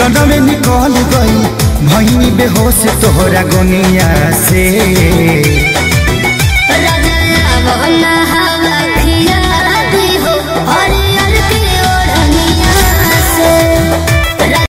जनमे निकल गई। भई बेहोश तोहरा गोनिया से।